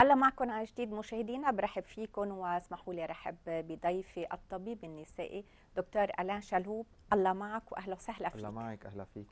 الله معكم على جديد مشاهدينا برحب فيكم واسمحوا لي رحب بضيفي الطبيب النسائي دكتور ألان شلهوب. الله معك وأهلا وسهلا فيك. الله معك أهلا فيك.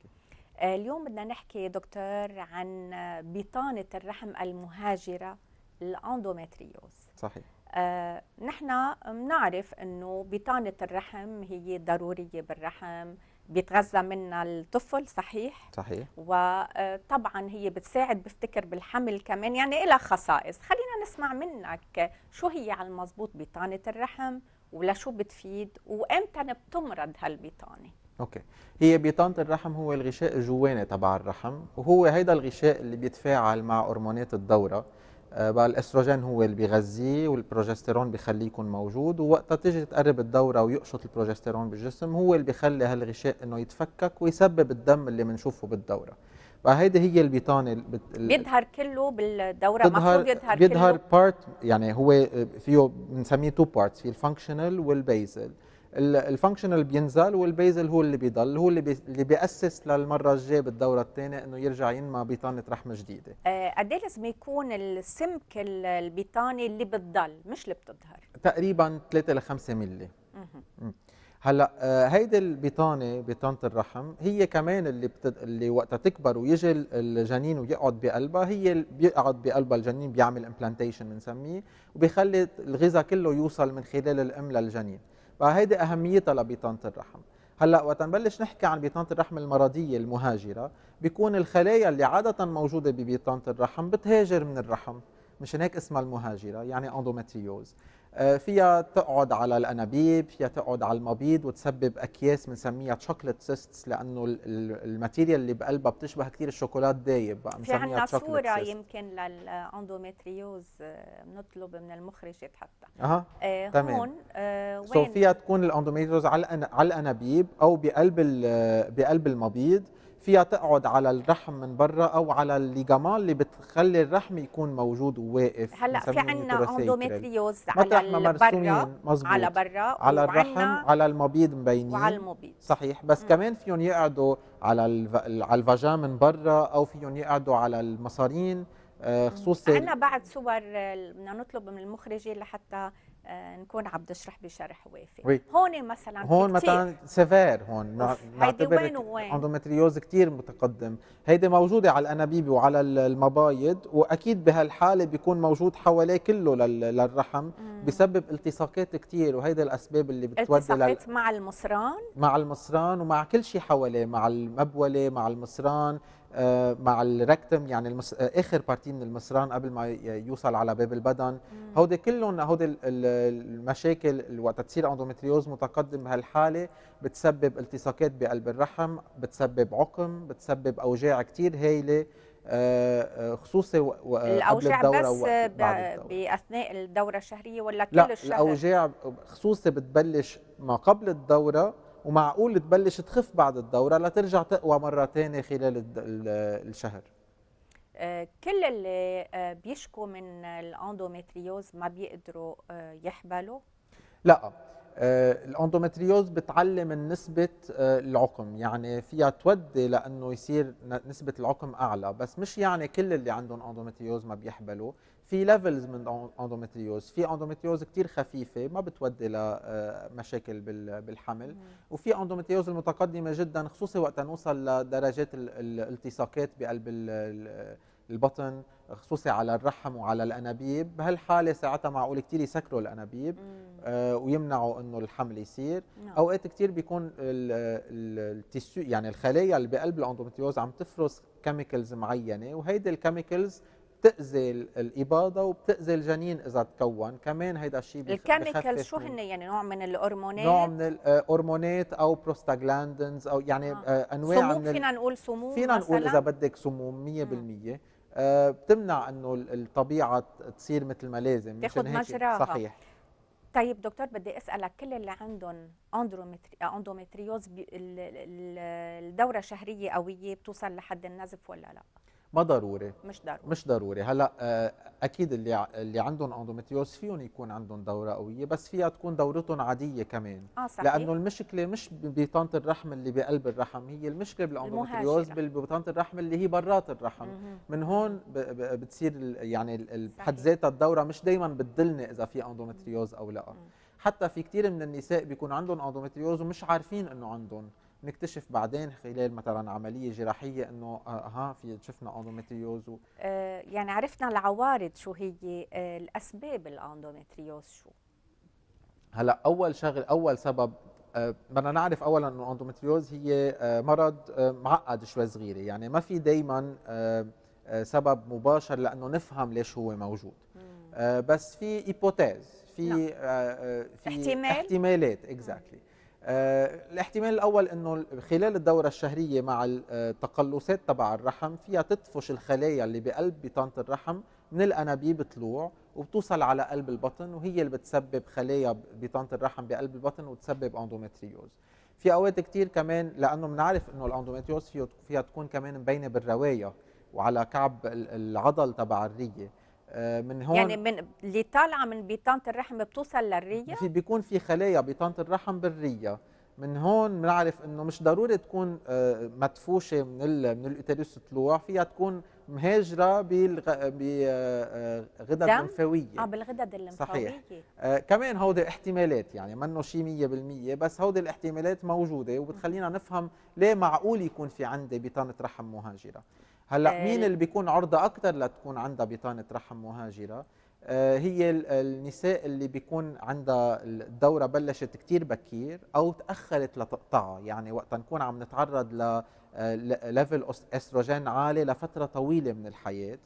اليوم بدنا نحكي دكتور عن بطانة الرحم المهاجرة الاندومتريوز صحيح. آه نحن بنعرف إنه بطانة الرحم هي ضرورية بالرحم بيتغذى منها الطفل صحيح؟ صحيح. وطبعا هي بتساعد بفتكر بالحمل كمان يعني لها خصائص. خلينا نسمع منك شو هي على المضبوط بطانة الرحم ولشو بتفيد وإمتى بتمرض هالبطانة؟ okay. هي بطانة الرحم هو الغشاء الجواني تبع الرحم وهو هيدا الغشاء اللي بيتفاعل مع هرمونات الدورة. بقى الأستروجين هو اللي بيغذيه والبروجستيرون بيخليه يكون موجود. ووقتها تيجي تقرب الدورة ويقشط البروجستيرون بالجسم هو اللي بيخلي هالغشاء إنه يتفكك ويسبب الدم اللي بنشوفه بالدورة. فهيدي هي البطانه بت... بيظهر كله بالدورة المفروض يظهر بيظهر part يعني هو فيه بنسميه two parts في ال functional وال basal ال functional بينزل وال basal هو اللي بيضل هو اللي بي اللي بيأسس للمرة الجاية بالدورة الثانية إنه يرجع ينمى بطانه رحم جديدة. آه قد إيه لازم يكون السمك البطانه اللي بتضل مش اللي بتظهر؟ تقريبا 3 ل 5 ملي هلأ آه هيدي البطانه بطانه الرحم هي كمان اللي بتد... اللي وقتها تكبر ويجي الجنين ويقعد بقلبها هي بيقعد بقلبها الجنين بيعمل implantation بنسميه وبيخلي الغذاء كله يوصل من خلال الام للجنين. فهيدي أهميتها لبطانه الرحم. هلأ وقت نبلش نحكي عن بطانه الرحم المرضية المهاجرة. بيكون الخلايا اللي عادة موجودة ببطانه الرحم بتهاجر من الرحم مشان هيك اسمها المهاجرة يعني اندومتريوز آه، فيها تقعد على الأنابيب فيها تقعد على المبيض وتسبب أكياس بنسميها chocolate cysts لأنه ال material اللي بقلبها بتشبه كثير الشوكولات دايب بقى في عندنا صوره يمكن لل endométriose آه، بنطلب من المخرج يتحطها أها آه تمام. هون آه وين؟ فيها تكون ال endométriose على على الأنابيب أو بقلب بقلب المبيض فيها تقعد على الرحم من برا أو على ال ligament اللي بتخلي الرحم يكون موجود وواقف هلأ في عندنا endométriose على برا على برا على الرحم على المبيض مبينين. وعلى المبيض. صحيح. بس م. كمان فيهم يقعدوا على على ال vagin من برا أو فيهم يقعدوا على المصارين. آه، خصوصي عندنا بعض صور بدنا نطلب من المخرجة لحتى نكون عم نشرح بشرح وافي. oui. هون مثلا هون مثلا sévère هون هيدي وين وين؟ endométriose كثير متقدم. هيدي موجودة على الأنابيب وعلى المبايض وأكيد بهالحالة بيكون موجود حواليه كله للرحم بسبب التصاقات كثير وهيدي الأسباب اللي بتودي التصاقات لل... مع المصران؟ مع المصران ومع كل شيء حواليه مع المبولة مع المصران. آه، مع ال rectum يعني المس... آه، آخر partie من المصران قبل ما يوصل على باب البدن. هودي كلهم هودي المشاكل وقت تصير endométriose متقدم بهالحالة بتسبب التصاقات بقلب الرحم بتسبب عقم بتسبب أوجاع كثير هايلة آه، خصوصي الاوجاع قبل الدورة بس بأثناء الدورة الشهرية ولا كل لا الشهر؟ الأوجاع خصوصي بتبلش ما قبل الدورة ومعقول تبلش تخف بعد الدورة لترجع تقوى مرة ثانية خلال الشهر. آه، كل اللي آه، بيشكوا من ال endométriose ما بيقدروا آه، يحبلوا؟ لا ال endométriose بتعلي من نسبة العقم. يعني فيها تودي لأنه يصير نسبة العقم أعلى بس مش يعني كل اللي عندهم endométriose ما بيحبلوا. في levels من endométriose في endométriose كثير خفيفة ما بتودي لمشاكل بالحمل. وفي endométriose المتقدمة جدا خصوصي وقت نوصل لدرجات الالتصاقات بقلب البطن خصوصي على الرحم وعلى الأنابيب. بهالحالة ساعتها معقول كثير يسكروا الأنابيب آه ويمنعوا إنه الحمل يصير. نعم. أوقات كثير بيكون ال tissu يعني الخلايا اللي بقلب ال endométriose عم تفرز chemicals معينة وهيدي ال chemicals بتأذي الإباضة وبتأذي الجنين إذا تكون. كمان هيدا الشيء ال chemical شو هن يعني نوع من الهرمونات نوع من الهرمونات أو بروستاجلاندنز أو يعني آه. آه، أنواع سموم؟ من فينا نقول سموم فينا نقول إذا بدك سموم 100% آه بتمنع إنه الطبيعة تصير مثل ما لازم تاخذ مجراها. صحيح. طيب دكتور بدي أسألك كل اللي عندهم endométriose الدورة شهرية قوية بتوصل لحد النزف ولا لا؟ ما ضروري مش ضروري مش ضروري هلا آه، أكيد اللي اللي عندهم endométriose فيهم يكون عندهم دورة قوية بس فيها تكون دورتهم عادية كمان آه صحيح لأنه المشكلة مش ببطانه الرحم اللي بقلب الرحم هي المشكلة بال endométriose المهاجرة. ببطانه الرحم اللي هي برات الرحم مهم. من هون بتصير يعني بحد. ذاتها الدورة مش دائما بتدلني إذا في endométriose أو لا مم. حتى في كثير من النساء بيكون عندهم endométriose ومش عارفين إنه عندهم نكتشف بعدين خلال مثلا عملية جراحية إنه آه ها في شفنا endométriose و... آه، يعني عرفنا العوارض شو هي آه، الأسباب ال endométriose شو هلأ أول شغل أول سبب آه، بدنا نعرف اولا إنه endométriose هي آه، مرض آه، معقد شوي صغيرة يعني ما في دائما سبب مباشر لإنه نفهم ليش هو موجود مم. آه، بس في hypothèses في نعم. آه، آه، في احتمال؟ احتمالات exactly الاحتمال الأول إنه خلال الدورة الشهرية مع التقلصات تبع الرحم فيها تدفش الخلايا اللي بقلب بطانة الرحم من الأنابيب طلوع وبتوصل على قلب البطن وهي اللي بتسبب خلايا بطانة الرحم بقلب البطن وتسبب endométriose في أوقات كتير كمان لأنه بنعرف إنه ال endométriose فيه فيها تكون كمان مبينه بالرية وعلى كعب ال- العضل تبع الرية. آه، من هون يعني من اللي طالعة من بطانه الرحم بتوصل للرية؟ في بيكون في خلايا بطانه الرحم بالرية. من هون بنعرف إنه مش ضروري تكون آه، مدفوشة من ال من الاتريوس طلوع فيها تكون مهاجرة بغدد دم؟ لمفاوية. آه بالغدد الليمفاويه صحيح. آه كمان هودي احتمالات يعني منه شيء 100% بس هودي الاحتمالات موجودة وبتخلينا نفهم ليه معقول يكون في عندي بطانه رحم مهاجرة. هلأ آه، مين اللي بيكون عرضة أكثر لتكون عندها بطانة رحم مهاجرة؟ آه هي ال- النساء اللي بيكون عندها الدورة بلشت كتير بكير أو تأخرت لتقطعها يعني وقت نكون عم نتعرض ل level أستروجين عالي لفترة طويلة من الحياة.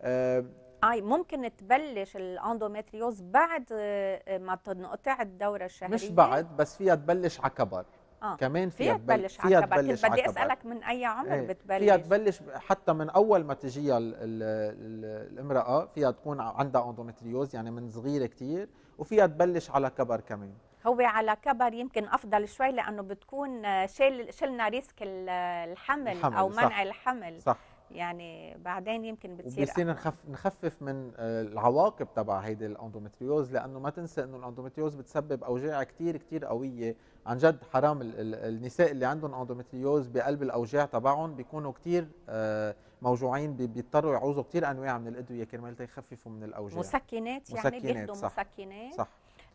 آه آي ممكن تبلش ال endométriose بعد آه، ما تنقطع الدورة الشهرية؟ مش بعد بس فيها تبلش على كبر. آه. كمان فيها تبل- تبلش فيها تبلش بدي. أسألك من أي عمر إيه، بتبلش فيها تبلش حتى من أول ما تجيها ال- ال- ال- الامرأة فيها تكون عندها endométriose يعني من صغيرة كتير وفيها تبلش على كبر كمان هو على كبر يمكن أفضل شوي لأنه بتكون شيل شلنا risk ال- الحمل, الحمل، أو صح. منع الحمل صح يعني بعدين يمكن بتصير وبصير نخف نخفف من آه، العواقب تبع هيدي ال endométriose لأنه ما تنسى إنه ال endométriose بتسبب أوجاع كتير كتير قوية عن جد حرام ال- ال- النساء اللي عندهم endométriose بقلب الأوجاع تبعهم بيكونوا كتير آه، موجوعين بي- بيضطروا يعوزوا كتير أنواع من الأدوية. كرمال يخففوا من الأوجاع. مسكنات يعني مسكنات، بياخذوا صح. مسكنات. صح.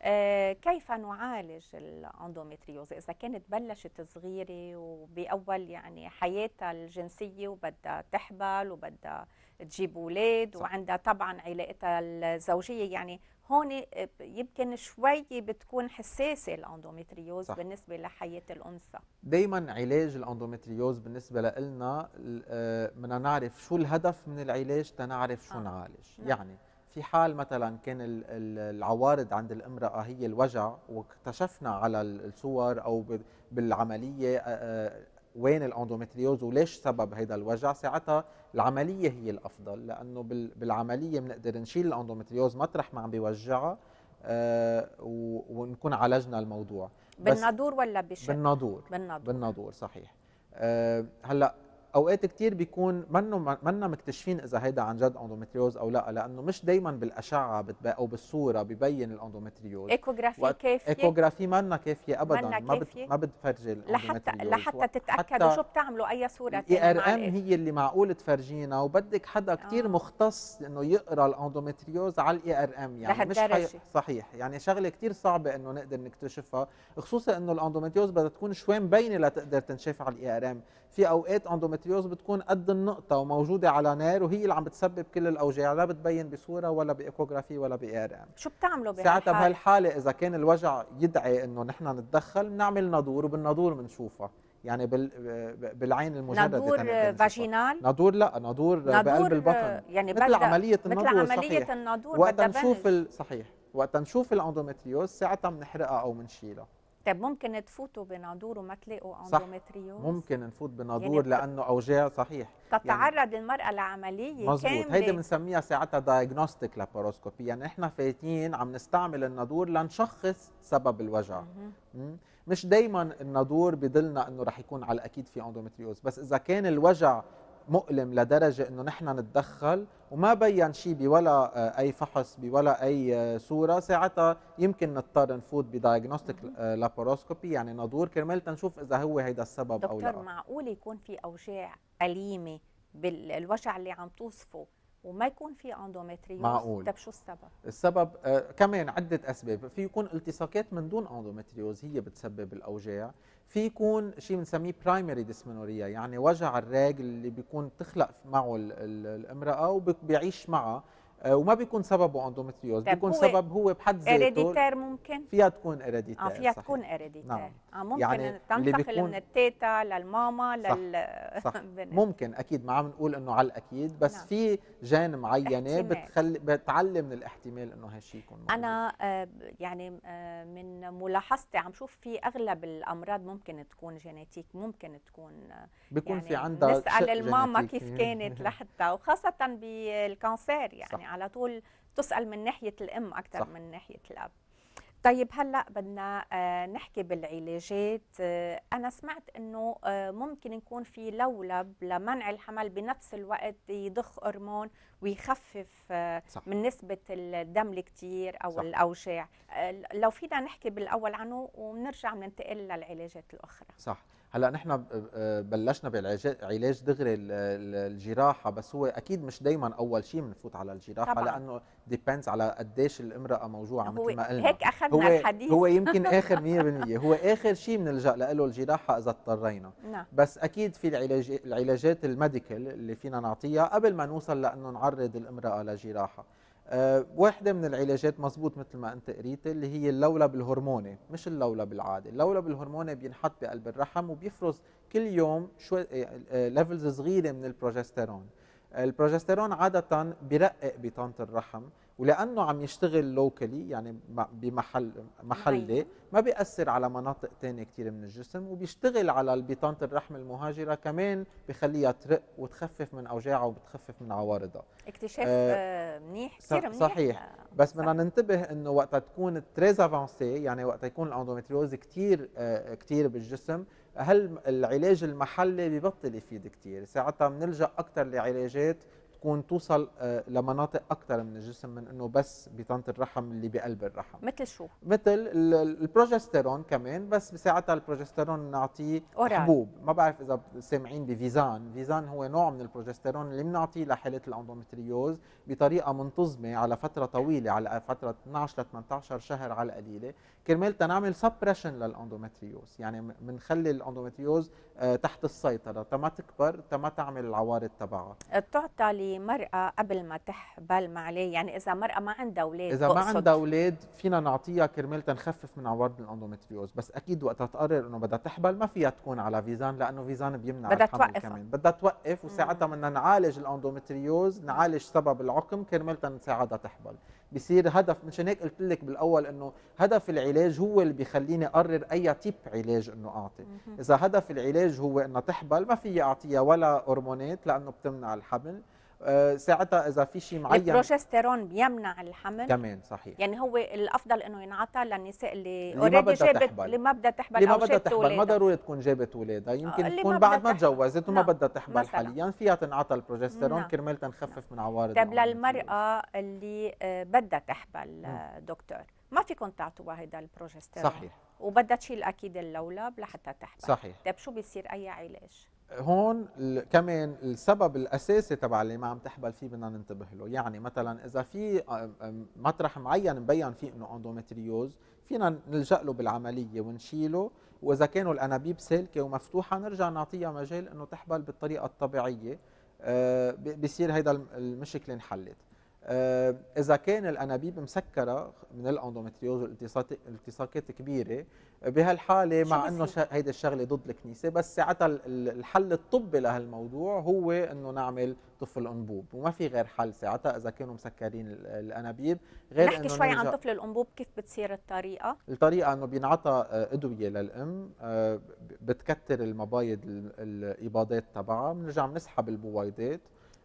آه كيف نعالج ال endométriose؟ إذا كانت بلشت صغيرة وبأول يعني حياتها الجنسية وبدها تحبل وبدها تجيب أولاد. وعندها طبعا علاقتها الزوجية يعني هون آه، يمكن شوي بتكون حساسة ال endométriose صح. بالنسبة لحياة الأنثى دايما علاج ال endométriose بالنسبة لنا بدنا نعرف شو الهدف من العلاج تنعرف شو آه. نعالج نعم. يعني في حال مثلا كان ال- ال- العوارض عند الامرأة هي الوجع واكتشفنا على ال- الصور أو بالعملية آه، آه، وين ال endométriose وليش سبب هذا الوجع؟ ساعتها العملية هي الأفضل لأنه بال- بالعملية بنقدر نشيل ال endométriose مطرح ما عم بيوجعها آه، ونكون عالجنا الموضوع. بالنادور ولا بشق بالنادور بالنادور بالنادور صحيح. أه هلأ أوقات كتير بيكون منه منا مكتشفين إذا هيدا عن جد endométriose أو لأ لأنه مش دائما بالأشعة بتب... أو بالصورة ببين ال endométriose échographie كافية؟ échographie منا كافية ابدا. منا ما بت... كافية؟ ما بتفرجي لحتى لحتى تتأكدوا شو بتعملوا أي صورة ال I تانية RM هي اللي معقول تفرجينا وبدك حدا كتير آه. مختص إنه يقرأ ال endométriose على ال IRM يعني مش لهالدرجة. صحيح. يعني شغلة كتير صعبة إنه نقدر نكتشفها خصوصا إنه ال endométriose بدها تكون شوي مبينة لتقدر تنشاف على ال IRM. في أوقات endométriose بتكون قد النقطة وموجودة على nerf وهي اللي عم بتسبب كل الأوجاع لا بتبين بصورة ولا ب échographie ولا ب IRM. شو بتعملوا ساعتها بهالحالة؟ بهالحالة إذا كان الوجع يدعي إنه نحن نتدخل بنعمل نادور وبالنادور بنشوفها. يعني بال بالعين المجردة نادور. vaginal نادور لا نادور, نادور بقلب البطن. يعني مثل عملية مثل النادور عملية صحيح. النادور وقت نشوف. ال... صحيح. وقت نشوف ال endométriose ساعتها بنحرقها أو بنشيلها. طيب ممكن تفوتوا بنادور وما تلاقوا صح. endométriose ممكن نفوت بنادور يعني لأنه أوجاع صحيح. تتعرض المرأة لعملية مزبوط كاملة. هيدي بنسميها ساعتها diagnostic laparoscopy يعني إحنا فايتين عم نستعمل النادور لنشخص سبب الوجع. مش دايما النادور بدلنا إنه رح يكون على الأكيد في endométriose بس إذا كان الوجع مؤلم لدرجة إنه نحن نتدخل وما بين شيء بولا آه، أي فحص بولا أي آه، صورة ساعتها يمكن نضطر نفوت ب diagnostic laparoscopy يعني ندور كرمال تنشوف إذا هو هيدا السبب أو لا. دكتور معقول يكون في أوجاع أليمة بالوجع اللي عم توصفه وما يكون في endométriose معقول. طيب شو السبب؟ السبب آه، كمان عدة أسباب. في يكون التصاقات من دون endométriose هي بتسبب الأوجاع. في يكون شيء بنسميه primary dysmenorrhea يعني وجع ال règles اللي بيكون تخلق معه ال- ال- الامرأة وبيعيش معها وما بيكون سببه endométriose بيكون سبب هو بحد ذاته héréditaire ممكن فيها تكون héréditaire آه فيها تكون héréditaire نعم. آه ممكن يعني تنتقل بيكون- من التيتا للماما صح. لل صح بنت. ممكن أكيد ما عم نقول إنه على الأكيد بس نعم. في جان معينة. بتخلي بتعلم من الاحتمال إنه هالشيء يكون موجود. أنا آه، يعني آه، من ملاحظتي عم شوف في أغلب الأمراض ممكن تكون génétique ممكن تكون آه، بيكون يعني في عندها نسأل الماما. كيف كانت لحتى وخاصة بال cancer يعني صح. على طول تسأل من ناحية الأم أكثر صح. من ناحية الأب طيب هلأ بدنا آه، نحكي بالعلاجات آه، أنا سمعت إنه آه، ممكن يكون في لولب لمنع الحمل بنفس الوقت يضخ هرمون ويخفف صح. من نسبة الدم الكتير أو صح. الأوجاع لو فينا نحكي بالأول عنه ونرجع ننتقل للعلاجات الأخرى صح هلا نحن ب- بلشنا بالعلاج علاج دغري ال- ال- الجراحة بس هو أكيد مش دائما أول شيء بنفوت على الجراحة طبعاً. لأنه Depends على قديش الامراه موجوعة مثل ما قلنا. هيك أخذنا هو الحديث؟ هو يمكن آخر 100% هو آخر شيء بنلجا له الجراحة إذا اضطرينا. نعم. بس أكيد في العلاج العلاجات ال medical اللي فينا نعطيها قبل ما نوصل لأنه نعرض الامراه لجراحة. واحدة من العلاجات مزبوط مثل ما أنت قريت اللي هي اللولب الهرموني مش اللولب العادي اللولب الهرموني بينحط بقلب الرحم وبيفرز كل يوم شوي levels صغيرة من البروجستيرون البروجستيرون عادة بيرقق بطانة الرحم ولأنه عم يشتغل locally يعني بمحل محلي معين. ما بيأثر على مناطق تانية كتير من الجسم وبيشتغل على بطانة الرحم المهاجرة كمان بخليها ترق وتخفف من أوجاعها وبتخفف من عوارضها اكتشاف آه، آه، منيح كثير منيح صحيح. آه، بس. بدنا ننتبه إنه وقتها تكون très avancée يعني وقتها يكون ال endométriose كتير آه، كتير بالجسم هالعلاج المحلي ببطل يفيد كتير ساعتها بنلجأ أكثر لعلاجات تكون توصل آه، لمناطق أكثر من الجسم من إنه بس بطانه الرحم اللي بقلب الرحم. مثل شو؟ مثل ال- ال- البروجستيرون كمان بس بساعتها البروجستيرون نعطيه. حبوب. ما بعرف إذا سامعين ب Visanne. Visanne هو نوع من البروجستيرون اللي بنعطيه لحالة ال endométriose بطريقة منتظمة على فترة طويلة على فترة 12 ل 18 شهر على القليله كرمال تنعمل suppression لل endométriose يعني بنخلي ال endométriose آه، تحت السيطرة. تما تكبر تما تعمل العوارض تبعها. بتعطى لمرأة قبل ما تحبل ما عليه يعني إذا مرأة ما عندها أولاد إذا ما. عندها أولاد فينا نعطيها كرمال تنخفف من عوارض ال endométriose بس أكيد وقتها تقرر إنه بدها تحبل ما فيها تكون على Visanne لأنه Visanne بيمنع بدها توقفها. كمان. بدها توقف وساعتها بدنا نعالج ال endométriose نعالج سبب العقم كرمال تنساعدها تحبل. بصير هدف مشان هيك قلت لك بالأول إنه هدف العلاج هو اللي بيخليني أقرر أي تيب علاج إنه أعطي. إذا هدف العلاج هو انها تحبل ما في أعطيها ولا هرمونات لأنه بتمنع الحمل ساعتها إذا في شيء معين. البروجستيرون بيمنع الحمل؟ كمان صحيح. يعني هو الأفضل إنه ينعطى للنساء اللي اللي ما بدها جابت تحبل. اللي ما بدها تحبل اللي ما بدها تحبل. ما ضروري تكون جابت ولادها. يمكن اللي تكون بعد ما. تجوزت وما نعم. بدها تحبل مثلاً. حاليا. فيها تنعطى البروجستيرون نعم. كرمال تنخفف من عوارض طيب. للمرأة اللي آه، بدها تحبل آه، دكتور ما فيكم تعطوها هيدا البروجستيرون؟ صحيح. وبدها تشيل أكيد اللولب لحتى تحبل. صحيح. طيب شو بيصير؟ أي علاج؟ هون كمان السبب الأساسي تبع اللي ما عم تحبل فيه بدنا ننتبه له. يعني مثلا إذا في مطرح معين مبين فيه إنه endométriose فينا نلجأ له بالعملية ونشيله. وإذا كانوا الأنابيب سالكة ومفتوحة نرجع نعطيها مجال إنه تحبل بالطريقة الطبيعية. ب- بصير هيدا الم- المشكلة انحلت. إذا كان الأنابيب مسكرة من الاندومتريوز والالتصاقات الالتصاقات كبيرة بهالحالة مع إنه هيدي الشغلة ضد الكنيسة بس ساعتها ال- ال- الحل الطبي لهالموضوع هو إنه نعمل طفل أنبوب وما في غير حل ساعتها إذا كانوا مسكرين ال- الأنابيب غير نحكي شوي عن طفل الأنبوب كيف بتصير الطريقة؟ الطريقة إنه بينعطى آه، أدوية للأم آه، بتكتر المبايض ال- الإباضات تبعها بنرجع بنسحب البويضات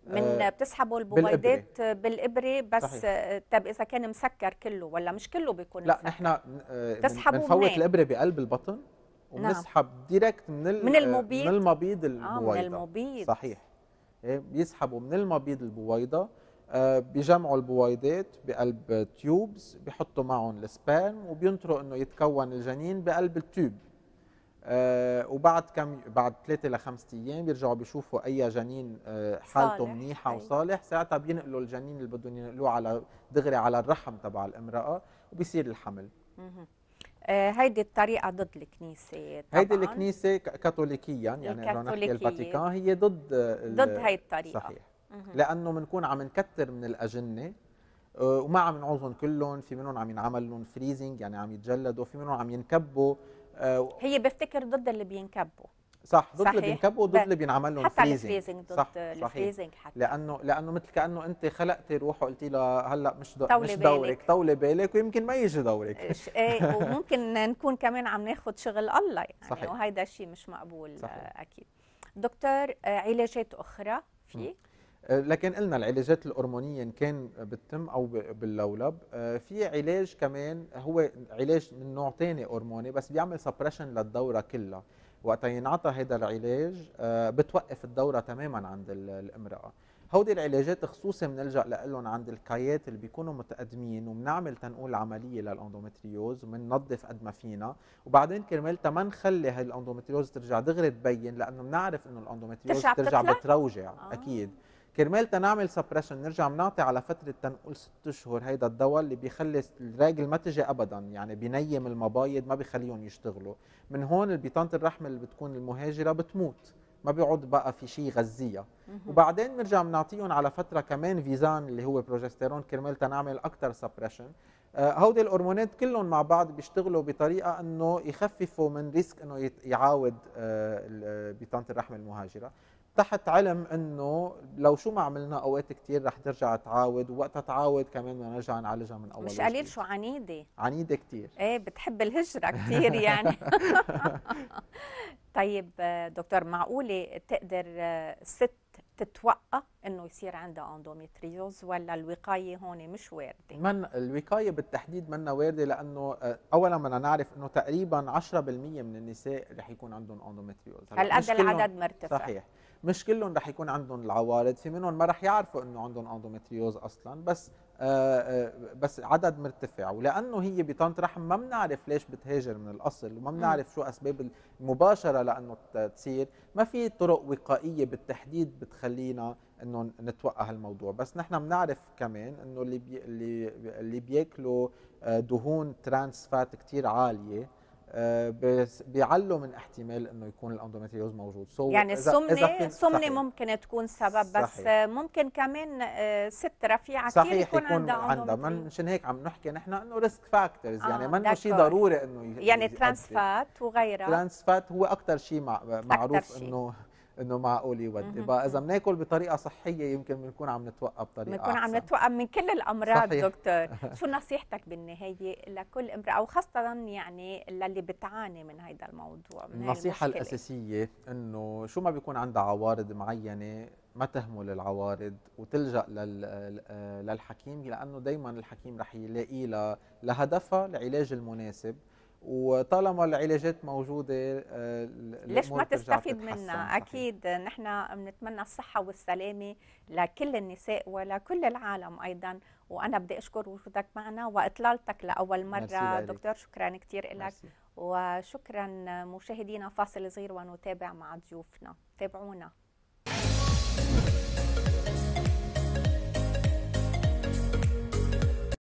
من آه، بتسحبوا البويضات بالإبرة بس صحيح. آه، طب إذا كان مسكر كله ولا مش كله بيكون لا مسكر؟ نحن آه، بن- تسحبوا بنفوت؟ الإبرة بقلب البطن وبنسحب direct من ال- من المبيض؟ من المبيض آه من البويضه المبيض صحيح إيه، بيسحبوا من المبيض البويضه آه، بيجمعوا البويضات بقلب tubes بيحطوا معهم ال sperm وبينطروا إنه يتكون الجنين بقلب ال tube آه وبعد كم بعد ثلاثة لخمسة أيام بيرجعوا بيشوفوا أي جنين آه حالته صالح، منيحة أي. وصالح ساعتها بينقلوا الجنين اللي بدهم ينقلوه على دغري على الرحم تبع الامرأة وبيصير الحمل. آه، هيدي الطريقة ضد الكنيسة هيدي طبعاً. الكنيسة ك- كاثوليكيا يعني لو نحكي. الفاتيكان هي ضد ضد هاي الطريقة صحيح. لأنه بنكون عم نكتر من الأجنة آه، وما عم نعوزهم كلهم في منهم عم ينعمل لهم freezing يعني عم يتجلدوا في منهم عم ينكبوا هي بفتكر ضد اللي بينكبوا صح ضد اللي. بينكبوا وضد اللي بينعمل لهم حتى freezing ال freezing ضد صح ال freezing حتى لأنه لأنه مثل كأنه أنت خلقتي روح وقلتي لها هلأ مش دو مش. دورك طولي بالك ويمكن ما يجي دورك إيه وممكن نكون كمان عم ناخذ شغل الله يعني صحيح. وهيدا شيء مش مقبول صحيح. آه، أكيد دكتور آه، علاجات أخرى في آه، لكن قلنا العلاجات الهرمونيه إن كان بالتم أو باللولب آه، في علاج كمان هو علاج من نوع ثاني هرموني بس بيعمل suppression للدورة كلها وقتا ينعطى هذا العلاج آه، بتوقف الدورة تماما عند ال- الامرأة هودي العلاجات خصوصا بنلجأ لهم عند ال case ات اللي بيكونوا متقدمين وبنعمل تنقول عملية لل endométriose وبننظف قد ما فينا وبعدين كرمالتها ما نخلي هاي ال endométriose ترجع دغري تبين لأنه بنعرف إنه ال endométriose ترجع ترجع؟ بتروجع آه. أكيد كرمال تنعمل suppression نرجع بنعطي على فترة تنقول ست اشهر هيدا الدواء اللي بيخلي ال règle ما تجي ابدا يعني بينيم المبايض ما بيخليهم يشتغلوا. من هون البيطانة الرحم اللي بتكون المهاجرة بتموت ما بيقعد بقى في شيء يغذيها. وبعدين بنرجع بنعطيهم على فترة كمان Visanne اللي هو بروجستيرون كرمال تنعمل أكثر suppression هودي الهرمونات كلهم مع بعض بيشتغلوا بطريقة إنه يخففوا من risk إنه يعاود آه، ال- بيطانة الرحم المهاجرة. تحت علم إنه لو شو ما عملنا أوقات كثير رح ترجع تعاود ووقتها تعاود كمان بدنا نرجع نعالجها من أول مش. قليل شو عنيدة. عنيدة كثير إيه بتحب الهجرة كثير يعني. طيب دكتور معقولة تقدر آه، ست تتوقع إنه يصير عندها endométriose ولا الوقاية هون مش واردة؟ من الوقاية بالتحديد منا واردة لأنه آه، اولا بدنا نعرف إنه تقريبا 10% من النساء رح يكون عندهم endométriose هلأ هالقد العدد مرتفع. صحيح. مش كلهم رح يكون عندهم العوارض في منهم ما رح يعرفوا إنه عندهم endométriose أصلا بس آه آه بس عدد مرتفع. ولأنه هي بطانه رحم ما بنعرف ليش بتهاجر من الأصل وما بنعرف شو أسباب المباشرة لأنه تصير. ما في طرق وقائية بالتحديد بتخلينا إنه نتوقع هالموضوع. بس نحن بنعرف كمان إنه اللي بي اللي اللي بياكلوا آه، دهون trans fat كثير عالية بيعلوا من احتمال إنه يكون ال endométriose موجود so يعني سمنة صحيح. ممكن تكون سبب بس صحيح. آه، ممكن كمان آه، ست رفيعة كثير يكون يكون عندها عندها endométriose. من مشان هيك عم نحكي نحن إنه risk factors آه، يعني منه شيء. ضروري إنه يعني. trans fat وغيرها trans fat هو أكثر شيء مع معروف. إنه إنه معقول يودي. بقى إذا بناكل بطريقة صحية يمكن بنكون عم نتوقع بطريقة بنكون عم. نتوقع من كل الأمراض صحيح. دكتور شو نصيحتك بالنهاية لكل امرأة وخاصة يعني للي بتعاني من هذا الموضوع من المشكلة. الأساسية إنه شو ما بيكون عندها عوارض معينة ما تهمل العوارض وتلجأ لل- للحكيم لأنه دايما الحكيم رح يلاقي لها لهدفها العلاج المناسب وطالما العلاجات موجودة آه، ليش ما تستفيد صحيح. أكيد نحن بنتمنى الصحة والسلامة لكل النساء ولكل العالم أيضا وأنا بدي أشكر وجودك معنا وإطلالتك لأول مرة. دكتور شكرا كثير لك. وشكرا مشاهدينا فاصل صغير ونتابع مع ضيوفنا تابعونا